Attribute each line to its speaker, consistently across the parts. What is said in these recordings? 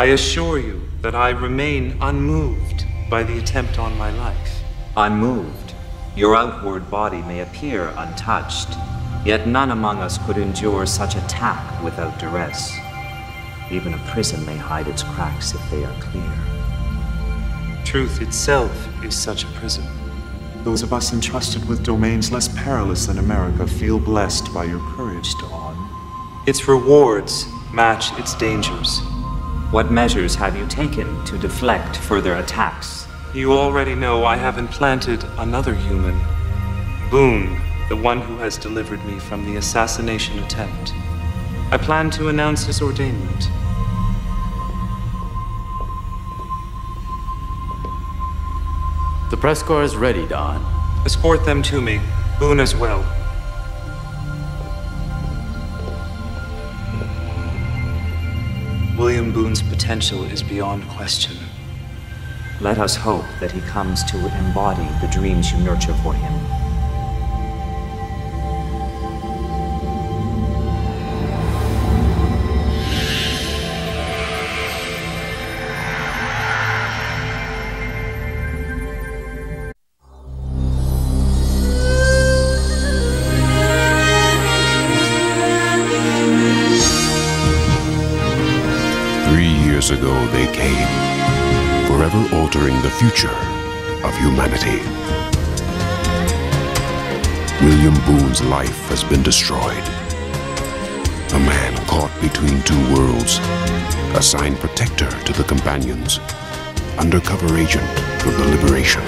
Speaker 1: I assure you that I remain unmoved by the attempt on my life.
Speaker 2: Unmoved. Your outward body may appear untouched, yet none among us could endure such attack without duress. Even a prison may hide its cracks if they are clear.
Speaker 1: Truth itself is such a prison.
Speaker 3: Those of us entrusted with domains less perilous than America feel blessed by your courage, Da'an.
Speaker 1: Its rewards match its dangers.
Speaker 2: What measures have you taken to deflect further attacks?
Speaker 1: You already know I have implanted another human. Boone, the one who has delivered me from the assassination attempt. I plan to announce his ordainment.
Speaker 4: The press corps is ready, Da'an.
Speaker 1: Escort them to me. Boone as well. Potential is beyond question.
Speaker 2: Let us hope that he comes to embody the dreams you nurture for him.
Speaker 5: They came, forever altering the future of humanity. William Boone's life has been destroyed. A man caught between two worlds, assigned protector to the companions, undercover agent for the liberation.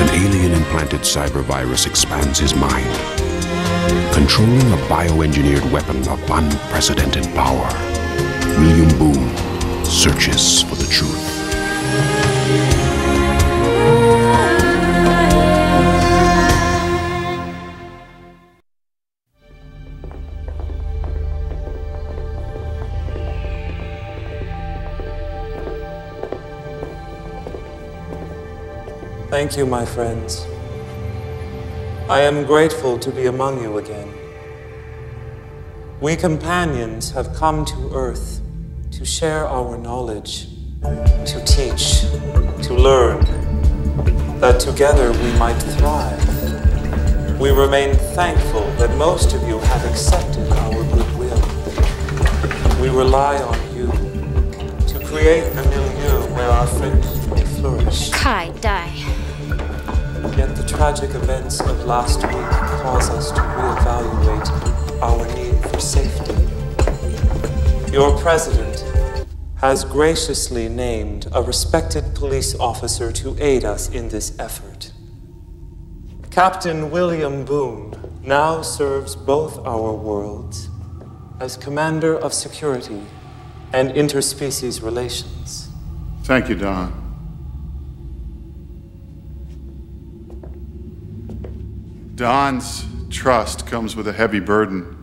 Speaker 5: An alien implanted cyber virus expands his mind, controlling a bioengineered weapon of unprecedented power. William Boone searches for the truth.
Speaker 1: Thank you, my friends. I am grateful to be among you again. We companions have come to Earth to share our knowledge, to teach, to learn, that together we might thrive. We remain thankful that most of you have accepted our goodwill. We rely on you to create a milieu where our friendship may flourish.
Speaker 6: Kai, die.
Speaker 1: Yet the tragic events of last week cause us to reevaluate our need for safety. Your president has graciously named a respected police officer to aid us in this effort. Captain William Boone now serves both our worlds as Commander of Security and Interspecies Relations.
Speaker 7: Thank you, Da'an. Da'an's trust comes with a heavy burden.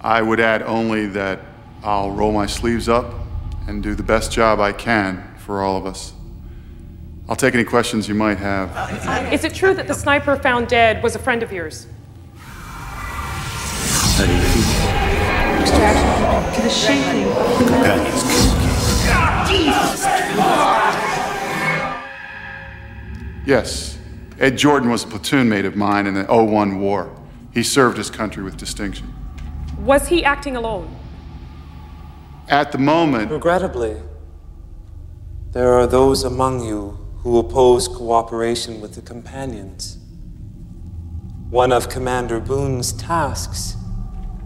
Speaker 7: I would add only that I'll roll my sleeves up and do the best job I can for all of us. I'll take any questions you might have.
Speaker 8: Is it true that the sniper found dead was a friend of yours?
Speaker 4: How do you feel?
Speaker 9: Extraction to the shaping.
Speaker 7: Yes, Ed Jordan was a platoon mate of mine in the 01 war. He served his country with distinction.
Speaker 8: Was he acting alone?
Speaker 7: At the moment,
Speaker 1: Regrettably, there are those among you who oppose cooperation with the companions. One of Commander Boone's tasks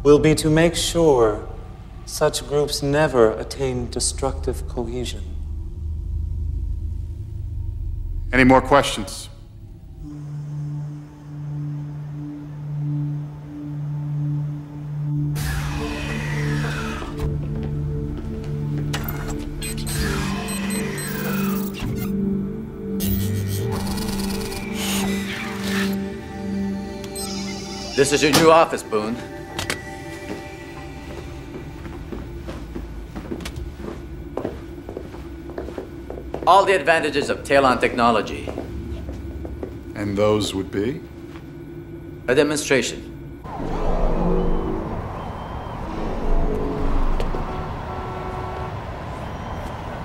Speaker 1: will be to make sure such groups never attain destructive cohesion.
Speaker 7: any more questions?
Speaker 4: This is your new office, Boone. All the advantages of Taelon technology.
Speaker 7: And those would be?
Speaker 4: A demonstration.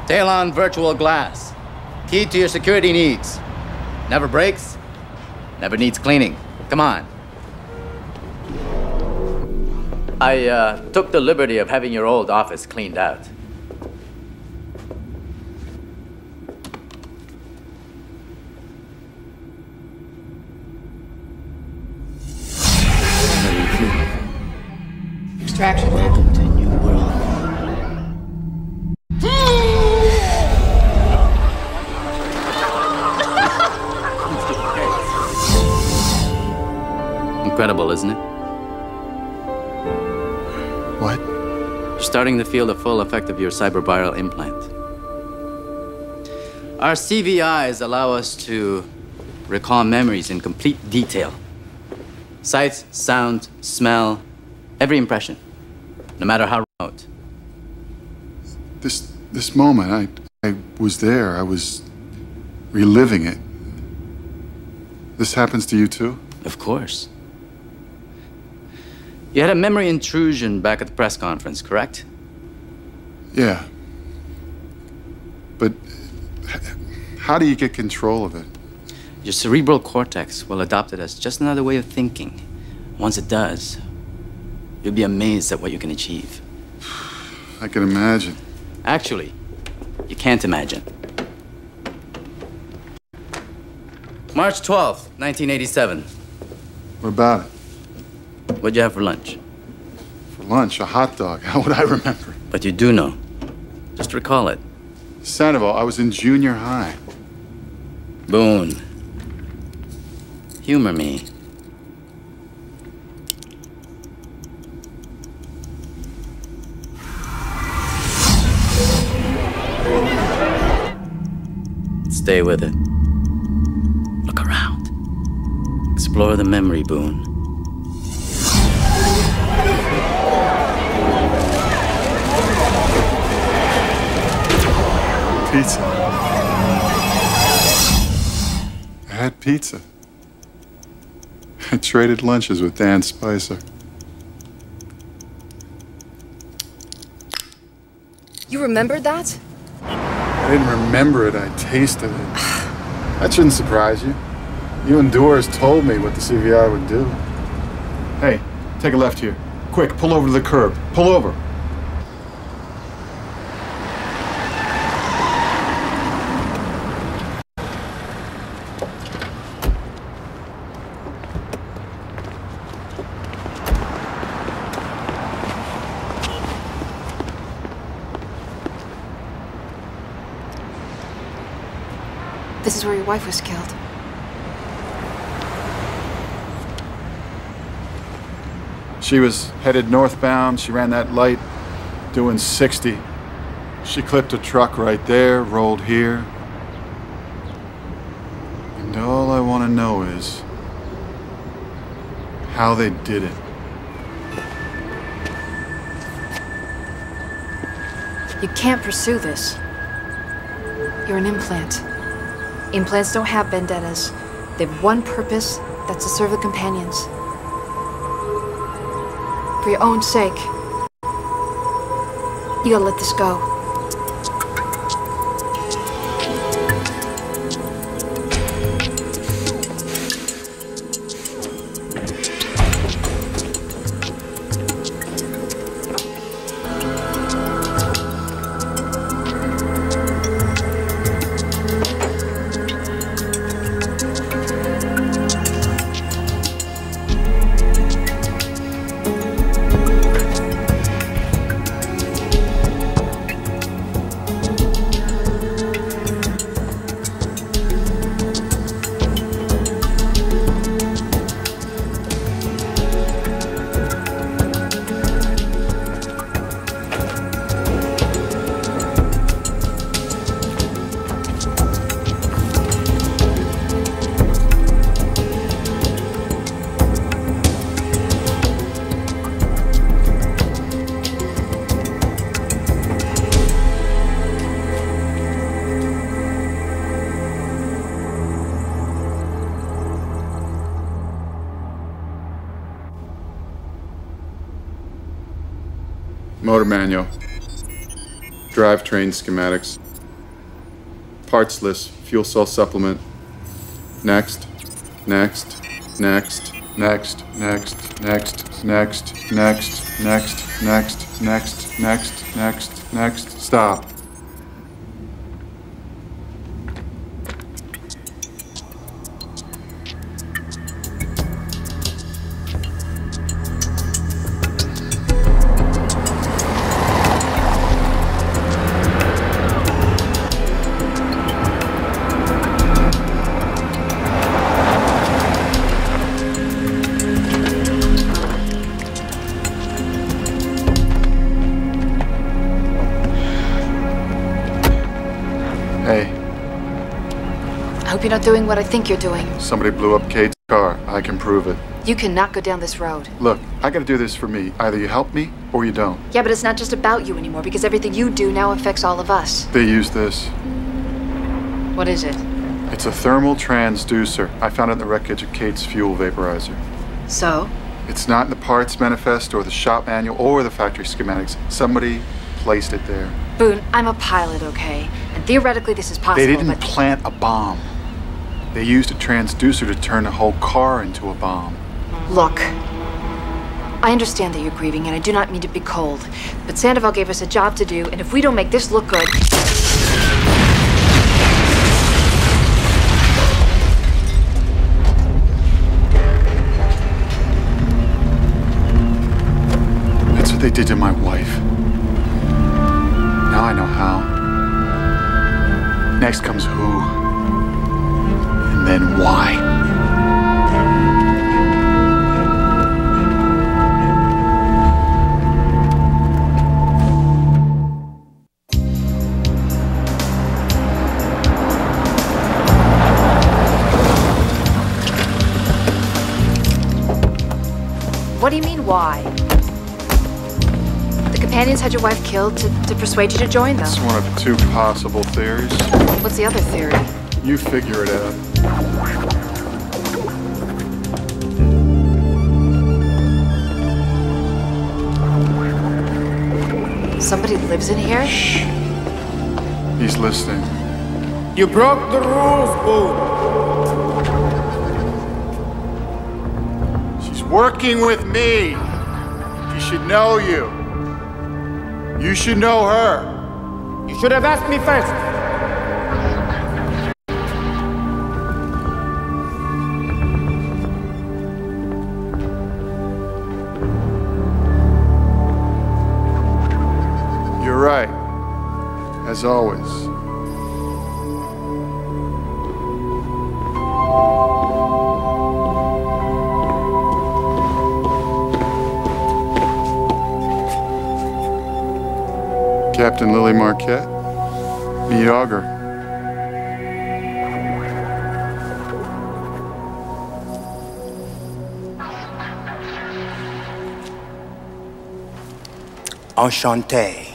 Speaker 4: Taelon Virtual Glass. Key to your security needs. Never breaks, never needs cleaning. Come on. I uh, took the liberty of having your old office cleaned out.
Speaker 9: Extraction.
Speaker 4: Welcome to a new world. Incredible, isn't it? Starting to feel the full effect of your cyberviral implant. Our CVIs allow us to recall memories in complete detail. Sight, sound, smell, every impression, no matter how remote.
Speaker 7: This this moment, I I was there. I was reliving it. This happens to you too?
Speaker 4: Of course. You had a memory intrusion back at the press conference, correct?
Speaker 7: Yeah. But how do you get control of it?
Speaker 4: Your cerebral cortex will adopt it as just another way of thinking. Once it does, you'll be amazed at what you can achieve.
Speaker 7: I can imagine.
Speaker 4: Actually, you can't imagine. March 12th, 1987.
Speaker 7: What about it?
Speaker 4: What'd you have for lunch?
Speaker 7: For lunch, a hot dog. How would I remember?
Speaker 4: But you do know. Just recall it.
Speaker 7: Sandoval, I was in junior high.
Speaker 4: Boone. Humor me. Stay with it. Look around. Explore the memory, Boone.
Speaker 7: Pizza. I had pizza. I traded lunches with Dan Spicer.
Speaker 6: You remembered that?
Speaker 7: I didn't remember it, I tasted it. That shouldn't surprise you. You and Doors told me what the CVI would do. Hey, take a left here. Quick, pull over to the curb. Pull over.
Speaker 6: Wife was killed.
Speaker 7: She was headed northbound. She ran that light doing 60. She clipped a truck right there, rolled here. And all I want to know is how they did it.
Speaker 6: You can't pursue this. You're an implant. Implants don't have vendettas. They have one purpose that's to serve the companions. For your own sake, you gotta let this go. Motor manual. Drivetrain schematics.
Speaker 7: Parts list, fuel cell supplement. Next, next, next, next, next, next, next, next, next, next, next, next, next, next, stop.
Speaker 6: I hope you're not doing what I think you're doing.
Speaker 7: somebody blew up Kate's car. I can prove it.
Speaker 6: You cannot go down this road.
Speaker 7: Look, I gotta do this for me. Either you help me or you don't.
Speaker 6: Yeah, but it's not just about you anymore because everything you do now affects all of us.
Speaker 7: They use this.
Speaker 6: What is it?
Speaker 7: It's a thermal transducer. I found it in the wreckage of Kate's fuel vaporizer.
Speaker 6: So?
Speaker 7: It's not in the parts manifest or the shop manual or the factory schematics. Somebody placed it there.
Speaker 6: Boone, I'm a pilot, okay? And theoretically, this is possible.
Speaker 7: They didn't plant a bomb. They used a transducer to turn the whole car into a bomb.
Speaker 6: look, I understand that you're grieving, and I do not mean to be cold. But Sandoval gave us a job to do, and if we don't make this look good,
Speaker 7: That's what they did to my wife. Now I know how. Next comes who. And then why.
Speaker 6: what do you mean, why? The companions had your wife killed to, to persuade you to join them.
Speaker 7: It's one of two possible theories.
Speaker 6: What's the other theory?
Speaker 7: You figure it out.
Speaker 6: Somebody lives in here? Shh.
Speaker 7: He's listening.
Speaker 10: You broke the rules, Boone.
Speaker 7: She's working with me. She should know you. You should know her.
Speaker 10: You should have asked me first.
Speaker 7: As always. Captain Lili Marquette. Meet Augur.
Speaker 10: Enchanté.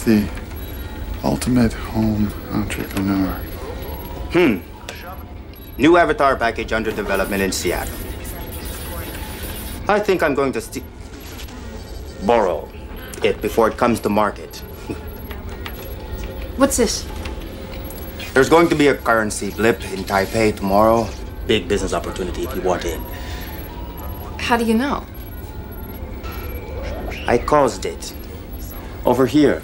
Speaker 7: Is the ultimate home entrepreneur.
Speaker 10: Hmm. New avatar package under development in Seattle. I think I'm going to sti- borrow it before it comes to market.
Speaker 6: What's this?
Speaker 10: There's going to be a currency blip in Taipei tomorrow. Big business opportunity if you want in.
Speaker 6: How do you know?
Speaker 10: I caused it. Over here,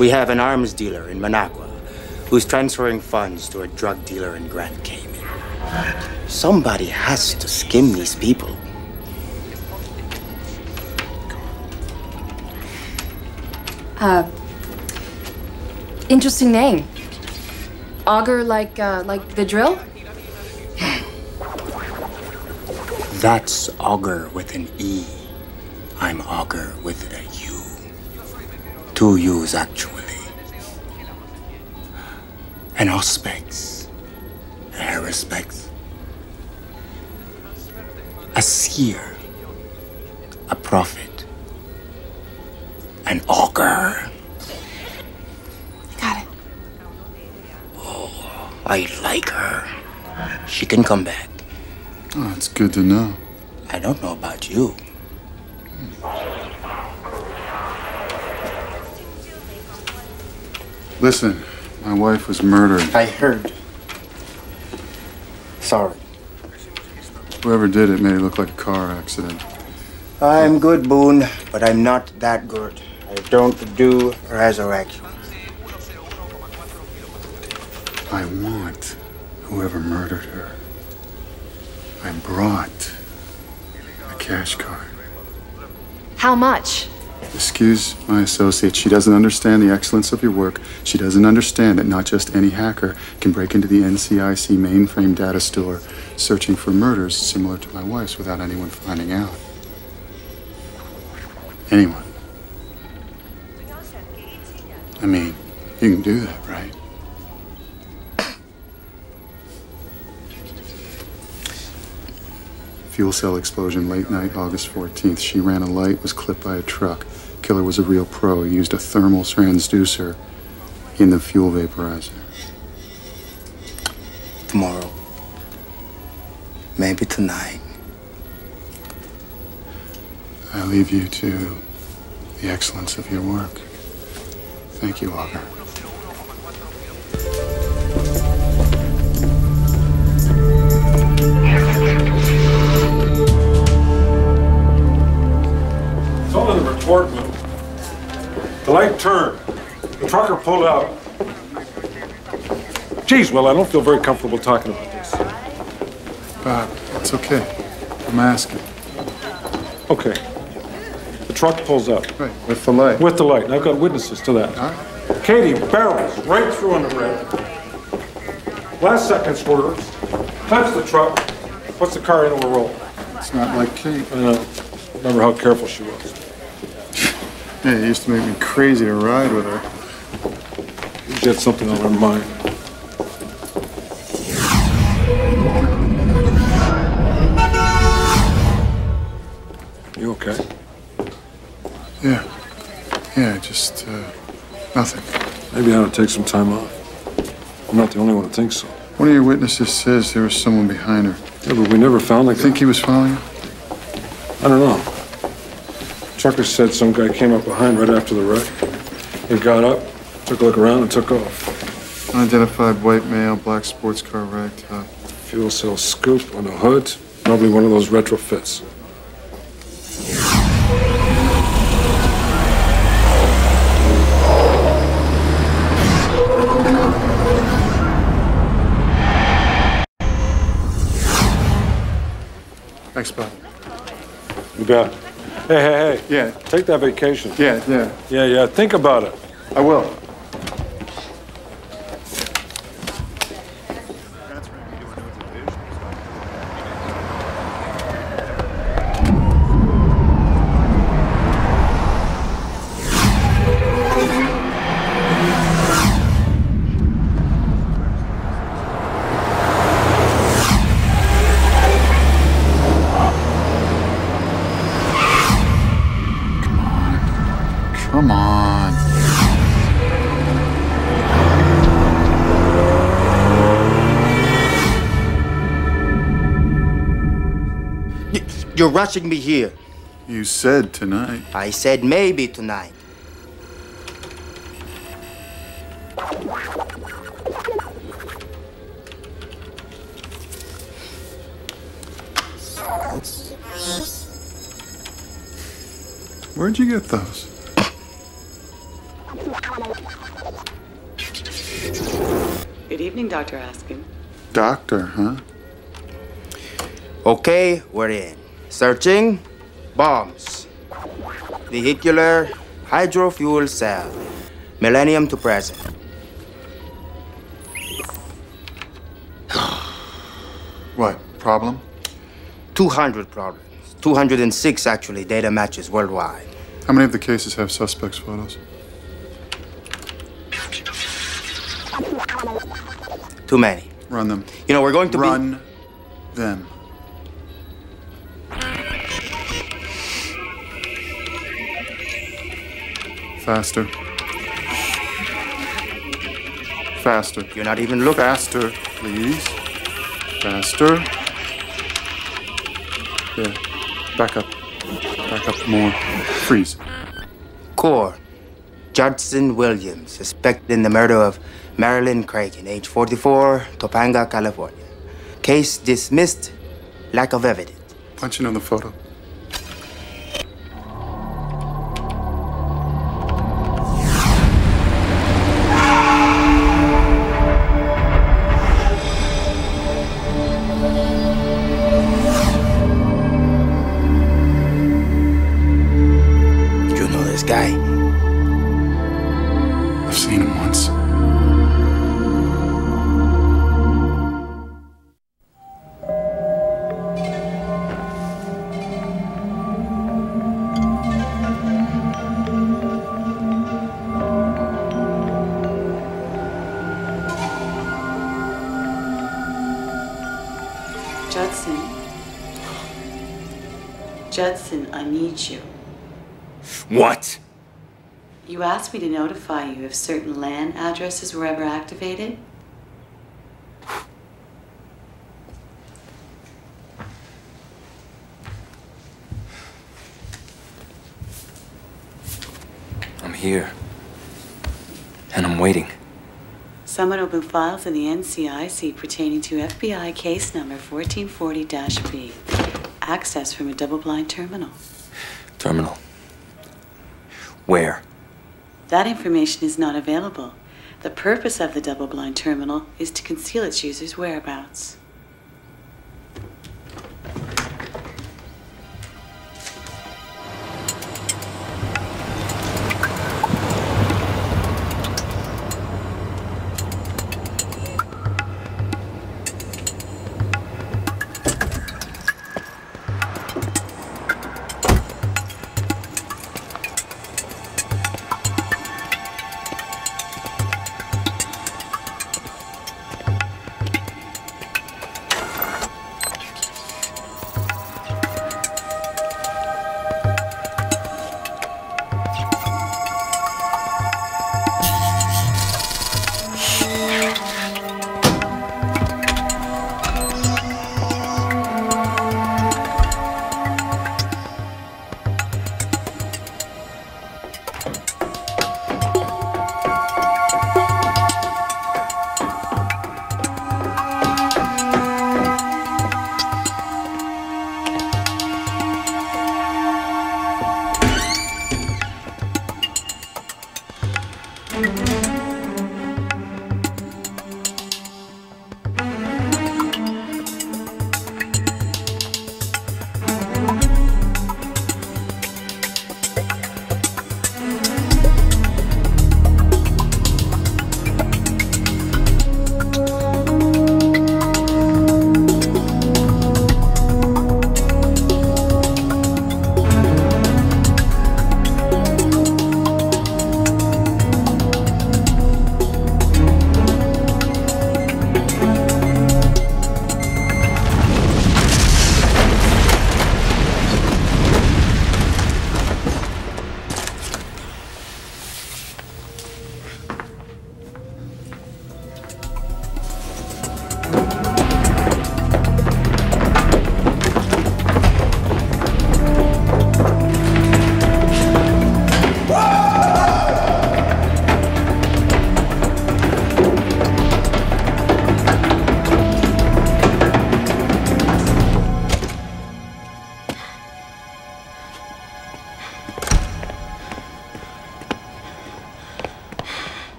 Speaker 10: we have an arms dealer in Managua who's transferring funds to a drug dealer in Grand Cayman. Somebody has to skim these people.
Speaker 6: Uh, interesting name. Augur like, uh, like the drill?
Speaker 10: That's auger with an E. I'm Augur with a. Two U's, actually. An Auspex. A Haruspex. A seer. A prophet. An augur.
Speaker 6: Got it.
Speaker 10: Oh, I like her. She can come back.
Speaker 7: Oh, it's good to know.
Speaker 10: I don't know about you. Hmm.
Speaker 7: Listen, my wife was murdered.
Speaker 10: I heard. Sorry.
Speaker 7: Whoever did it made it look like a car accident.
Speaker 10: I'm good, Boone, but I'm not that good. I don't do resurrection.
Speaker 7: I want whoever murdered her. I brought a cash card.
Speaker 6: How much?
Speaker 7: Excuse my associate. She doesn't understand the excellence of your work. She doesn't understand that not just any hacker can break into the NCIC mainframe data store searching for murders similar to my wife's without anyone finding out. Anyone. I mean, you can do that, right? Fuel cell explosion late night, August 14th. She ran a light, was clipped by a truck. Killer was a real pro. He used a thermal transducer in the fuel vaporizer.
Speaker 10: Tomorrow. Maybe tonight.
Speaker 7: I leave you to the excellence of your work. Thank you, Augur.
Speaker 11: It's all in the report, Lou. The light turned. The trucker pulled out. Geez, well, I don't feel very comfortable talking about this.
Speaker 7: Bob, it's okay. I'm asking.
Speaker 11: Okay. The truck pulls up.
Speaker 7: Right, with the light.
Speaker 11: With the light, and I've got witnesses to that. Katie barrels right through on the red. Last second swerves, clips the truck, puts the car into a roll.
Speaker 7: It's not like Kate.
Speaker 11: I know. Remember how careful she was.
Speaker 7: Yeah, it used to make me crazy to ride with her.
Speaker 11: She had something on her mind. You okay?
Speaker 7: Yeah. Yeah, just, uh, nothing.
Speaker 11: Maybe I ought to take some time off. I'm not the only one that thinks so.
Speaker 7: One of your witnesses says there was someone behind her.
Speaker 11: Yeah, but we never found the guy.
Speaker 7: Think he was following her?
Speaker 11: I don't know. Trucker said some guy came up behind right after the wreck. He got up, took a look around, and took off.
Speaker 7: Unidentified white male, black sports car rag top.
Speaker 11: Fuel cell scoop on the hood. Probably one of those retrofits.
Speaker 7: Thanks, Bob.
Speaker 11: You bet. Hey, hey, hey.
Speaker 7: Yeah.
Speaker 11: Take that vacation.
Speaker 7: Yeah, yeah.
Speaker 11: Yeah, yeah. Think about it.
Speaker 7: I will.
Speaker 10: Rushing me here.
Speaker 7: You said tonight.
Speaker 10: I said maybe tonight.
Speaker 7: Where'd you get those?
Speaker 9: Good evening, Dr. Askin.
Speaker 7: Doctor, huh?
Speaker 10: Okay, we're in. Searching. Bombs. Vehicular hydrofuel cell. Millennium to present.
Speaker 7: What? Problem?
Speaker 10: 200 problems. 206 actually data matches worldwide.
Speaker 7: How many of the cases have suspects' photos?
Speaker 10: Too many.
Speaker 7: Run them.
Speaker 10: You know, we're going to
Speaker 7: Run
Speaker 10: be...
Speaker 7: them. Faster. Faster.
Speaker 10: You're not even looking.
Speaker 7: Faster, please. Faster. Yeah. Back up. Back up more. Freeze.
Speaker 10: Core. Judson Williams, suspected in the murder of Marilyn Cragen, age 44, Topanga, California. Case dismissed. Lack of evidence.
Speaker 7: Punch in on the photo.
Speaker 9: Judson, I need you.
Speaker 12: What?
Speaker 9: You asked me to notify you if certain LAN addresses were ever activated.
Speaker 12: I'm here. And I'm waiting.
Speaker 9: Someone opened files in the NCIC pertaining to FBI case number 1440-B. Access from a double-blind terminal.
Speaker 12: Terminal. Where?
Speaker 9: That information is not available. The purpose of the double-blind terminal is to conceal its user's whereabouts.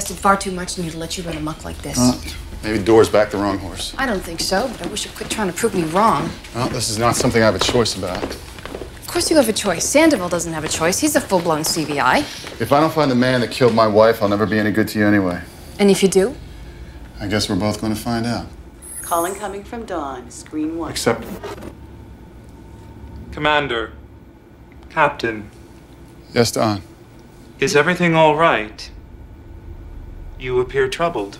Speaker 6: Invested far too much in you to let you run amok like this.
Speaker 7: Uh, maybe Doors back the wrong horse.
Speaker 6: I don't think so, but I wish you'd quit trying to prove me wrong.
Speaker 7: Well, this is not something I have a choice about.
Speaker 6: Of course you have a choice. Sandoval doesn't have a choice. He's a full-blown CVI.
Speaker 7: If I don't find the man that killed my wife, I'll never be any good to you anyway.
Speaker 6: And if you do?
Speaker 7: I guess we're both going to find out.
Speaker 9: Calling coming from Da'an, screen one.
Speaker 7: Except,
Speaker 1: Commander, Captain,
Speaker 7: yes, Da'an.
Speaker 1: is everything all right? You appear troubled.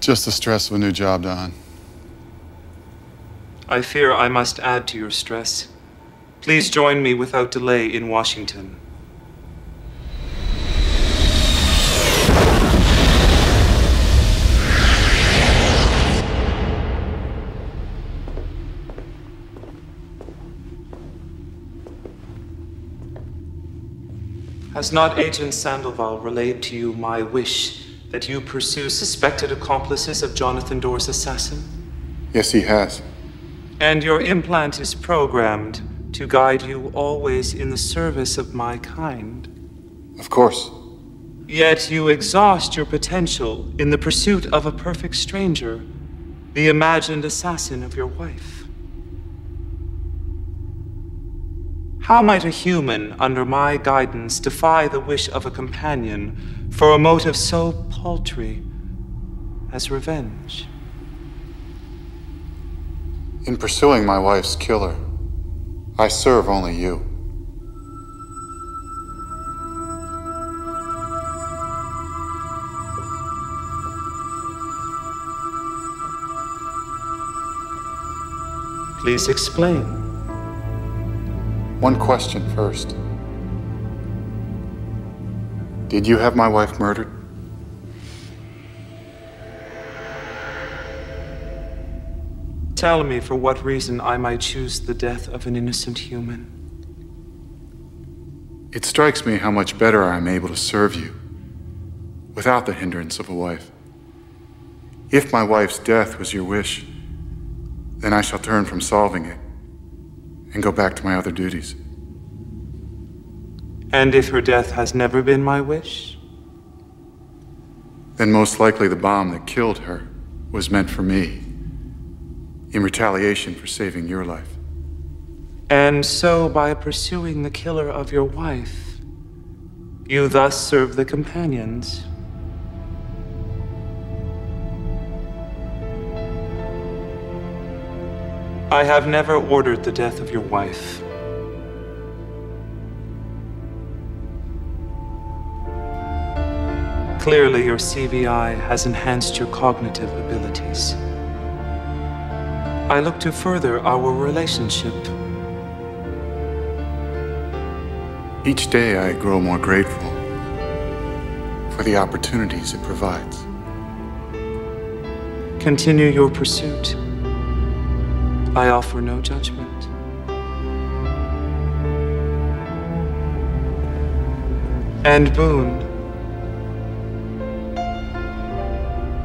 Speaker 7: Just the stress of a new job, Da'an.
Speaker 1: I fear I must add to your stress. Please join me without delay in Washington. Has not Agent Sandoval relayed to you my wish that you pursue suspected accomplices of Jonathan Doors' assassin?
Speaker 7: Yes, he has.
Speaker 1: And your implant is programmed to guide you always in the service of my kind.
Speaker 7: Of course.
Speaker 1: Yet you exhaust your potential in the pursuit of a perfect stranger, the imagined assassin of your wife. How might a human, under my guidance, defy the wish of a companion for a motive so paltry as revenge?
Speaker 7: In pursuing my wife's killer, I serve only you.
Speaker 1: Please explain.
Speaker 7: One question first. Did you have my wife murdered?
Speaker 1: Tell me for what reason I might choose the death of an innocent human.
Speaker 7: It strikes me how much better I am able to serve you without the hindrance of a wife. If my wife's death was your wish, then I shall turn from solving it and go back to my other duties.
Speaker 1: And if her death has never been my wish?
Speaker 7: Then most likely the bomb that killed her was meant for me in retaliation for saving your life.
Speaker 1: And so, by pursuing the killer of your wife, you thus serve the companions. I have never ordered the death of your wife. Clearly, your CVI has enhanced your cognitive abilities. I look to further our relationship.
Speaker 7: Each day I grow more grateful for the opportunities it provides.
Speaker 1: Continue your pursuit. I offer no judgment. And Boone,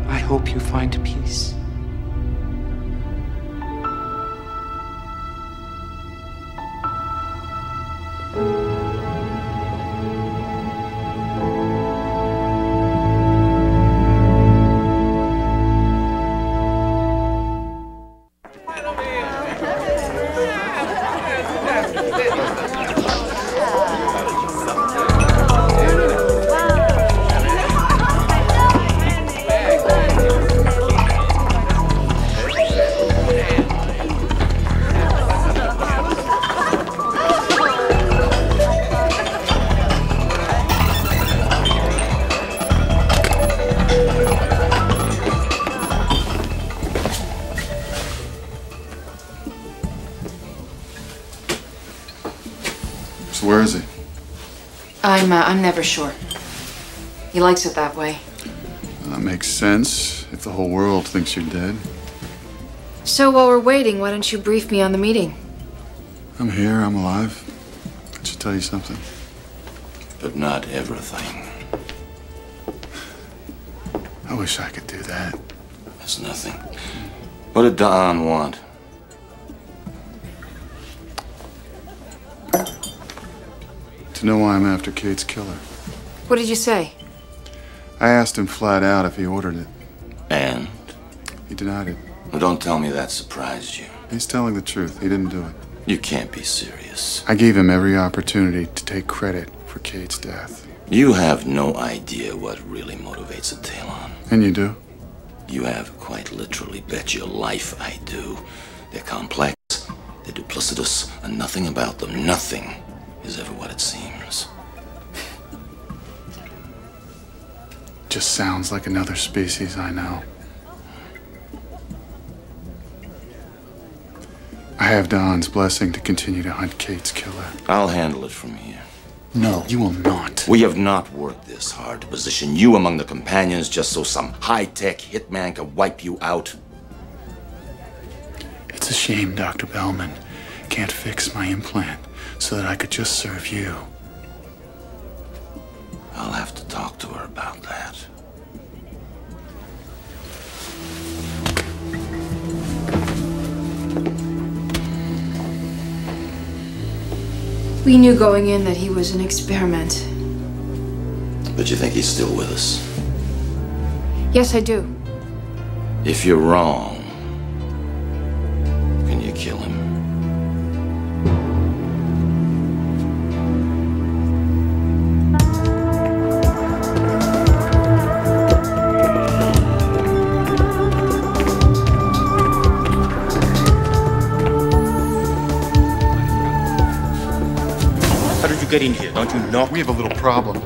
Speaker 1: I hope you find peace.
Speaker 6: I'm, uh, I'm never sure. He likes it that way.
Speaker 7: That makes sense if the whole world thinks you're dead.
Speaker 6: So while we're waiting, why don't you brief me on the meeting?
Speaker 7: I'm here, I'm alive. I should tell you something.
Speaker 13: But not everything.
Speaker 7: I wish I could do that.
Speaker 13: That's nothing. What did Da'an want?
Speaker 7: To know why I'm after Kate's killer.
Speaker 6: What did you say?
Speaker 7: I asked him flat out if he ordered it.
Speaker 13: And?
Speaker 7: He denied it.
Speaker 13: Well, don't tell me that surprised you.
Speaker 7: He's telling the truth. He didn't do it.
Speaker 13: You can't be serious.
Speaker 7: I gave him every opportunity to take credit for Kate's death.
Speaker 13: You have no idea what really motivates a Taelon.
Speaker 7: And you do?
Speaker 13: You have quite literally bet your life I do. They're complex, they're duplicitous, and nothing about them, nothing, is ever what it seems.
Speaker 7: Just sounds like another species I know. I have Da'an's blessing to continue to hunt Kate's killer.
Speaker 13: I'll handle it from here.
Speaker 7: No, you will not.
Speaker 13: We have not worked this hard to position you among the companions just so some high-tech hitman can wipe you out.
Speaker 7: It's a shame Dr. Belman can't fix my implant so that I could just serve you.
Speaker 13: I'll have to talk to her about that.
Speaker 6: We knew going in that he was an experiment.
Speaker 13: But you think he's still with us?
Speaker 6: Yes, I do.
Speaker 13: If you're wrong,
Speaker 10: in here? Don't you knock?
Speaker 7: We have a little problem.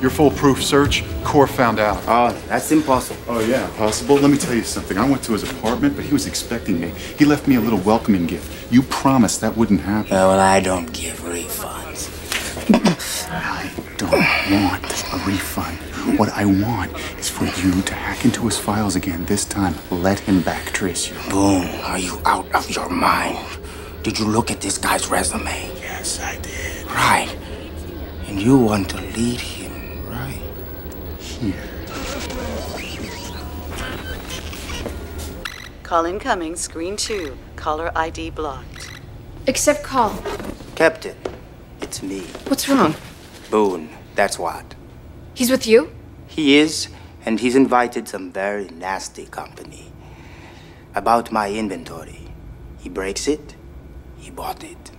Speaker 7: Your foolproof search, Core found out.
Speaker 10: Oh, that's impossible.
Speaker 7: Oh, yeah, possible? Let me tell you something. I went to his apartment, but he was expecting me. He left me a little welcoming gift. You promised that wouldn't happen.
Speaker 10: well, I don't give refunds.
Speaker 7: I don't want a refund. What I want is for you to hack into his files again. This time, let him backtrace you.
Speaker 10: Boone, are you out of your mind? Did you look at this guy's resume?
Speaker 7: Yes, I did.
Speaker 10: Right. And you want to lead him, right?
Speaker 7: Here.
Speaker 9: Call incoming, screen two. Caller ID blocked.
Speaker 6: Accept call.
Speaker 10: Captain, it's me.
Speaker 6: What's wrong?
Speaker 10: Boone, that's what.
Speaker 6: He's with you?
Speaker 10: He is, and he's invited some very nasty company. About my inventory. He breaks it, he bought it.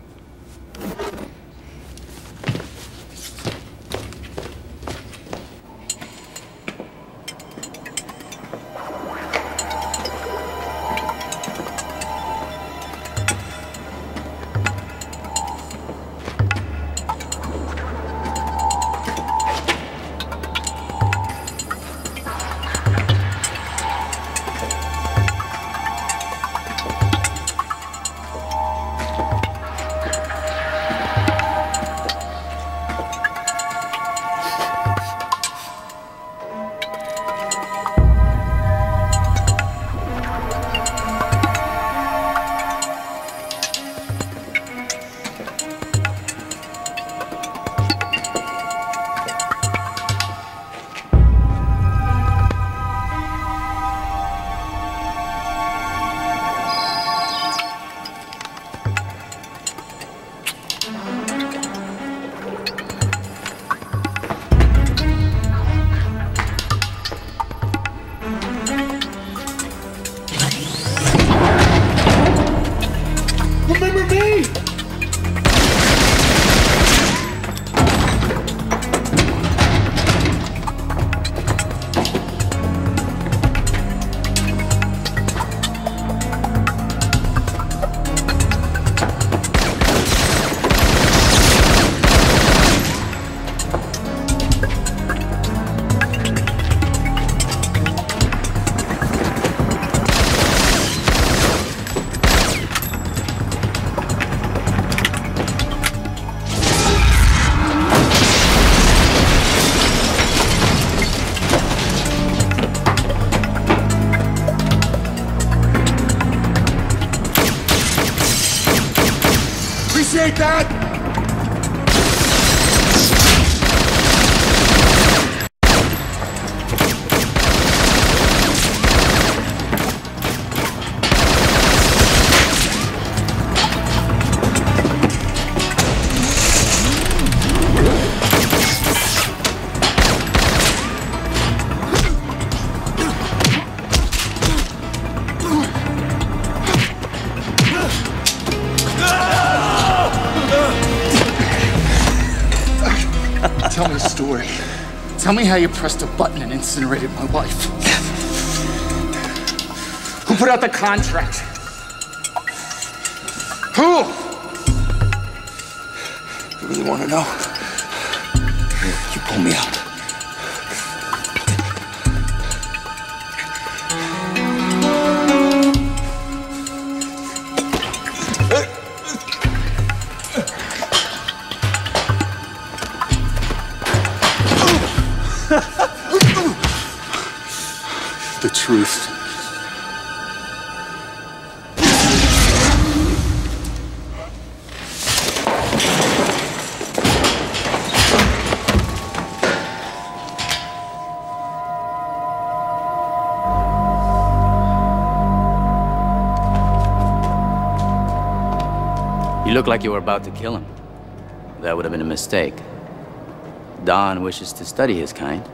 Speaker 14: Tell me a story. Tell me how you pressed a button and incinerated my wife. Who put out the contract? Who?
Speaker 12: You really want to know? You pull me out.
Speaker 7: Truth.
Speaker 4: You look like you were about to kill him. That would have been a mistake. Da'an wishes to study his kind.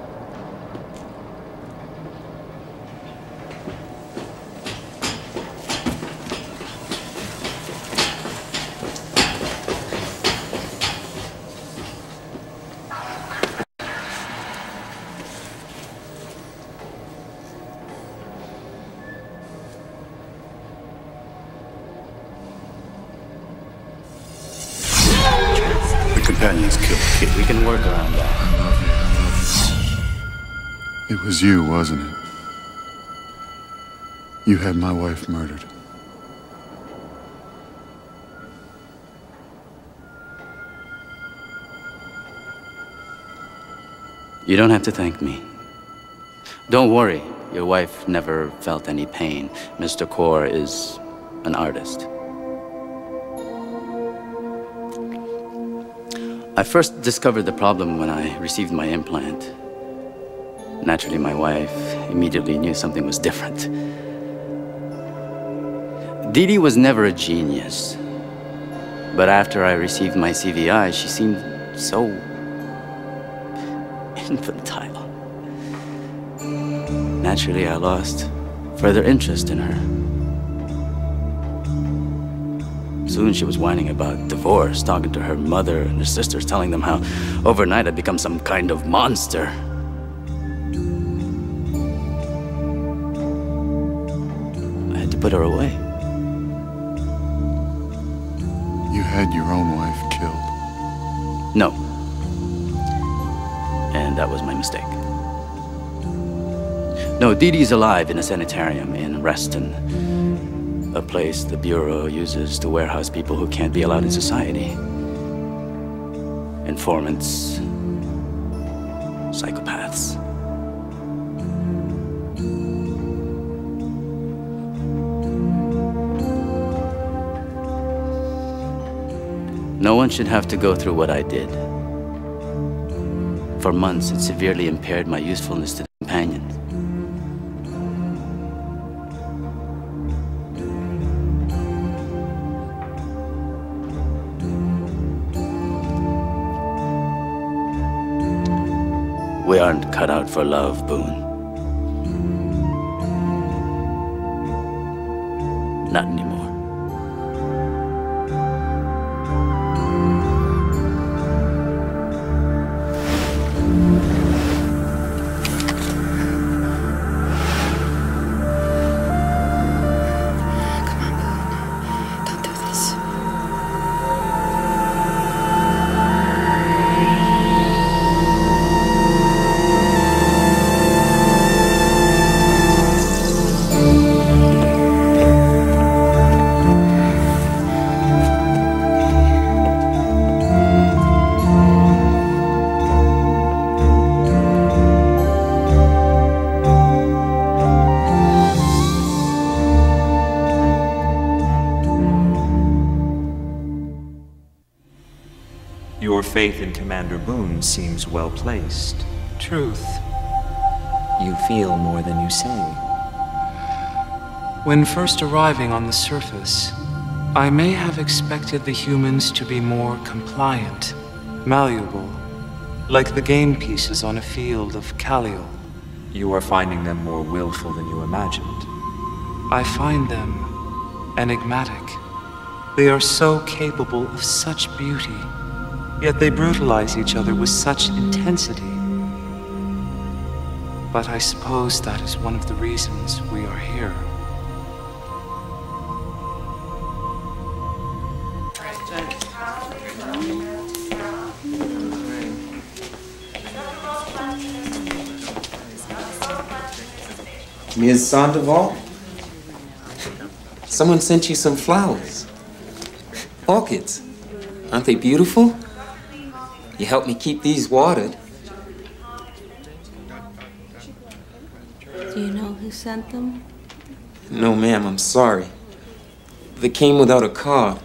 Speaker 3: Companions killed Kid.
Speaker 4: We can work around that.
Speaker 7: i love you It was you, wasn't it? You had my wife murdered.
Speaker 4: You don't have to thank me. Don't worry, your wife never felt any pain. Mr. Core is an artist. I first discovered the problem when I received my implant. Naturally, my wife immediately knew something was different. Dee was never a genius. But after I received my CVI, she seemed so infantile. Naturally, I lost further interest in her. Soon she was whining about divorce, talking to her mother and her sisters, telling them how overnight I'd become some kind of monster. I had to put her away.
Speaker 7: You had your own wife killed.
Speaker 4: No. And that was my mistake. No, Dee Dee's alive in a sanitarium in Reston. A place the Bureau uses to warehouse people who can't be allowed in society. Informants, psychopaths. No one should have to go through what I did. For months, it severely impaired my usefulness to cut out for love, Boone. Not anymore.
Speaker 2: Commander Boone seems well placed.
Speaker 1: Truth.
Speaker 2: You feel more than you say.
Speaker 1: When first arriving on the surface, I may have expected the humans to be more compliant, malleable, like the game pieces on a field of Kaliol.
Speaker 2: You are finding them more willful than you imagined.
Speaker 1: I find them enigmatic. They are so capable of such beauty, Yet they brutalize each other with such intensity. But I suppose that is one of the reasons we are here.
Speaker 15: Ms. Sandoval? Someone sent you some flowers. Orchids. Aren't they beautiful? You help me keep these watered.
Speaker 16: Do you know who sent them?
Speaker 15: No, ma'am, I'm sorry. They came without a card.